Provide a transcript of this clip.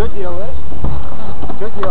Türkiye'li, Türkiye'li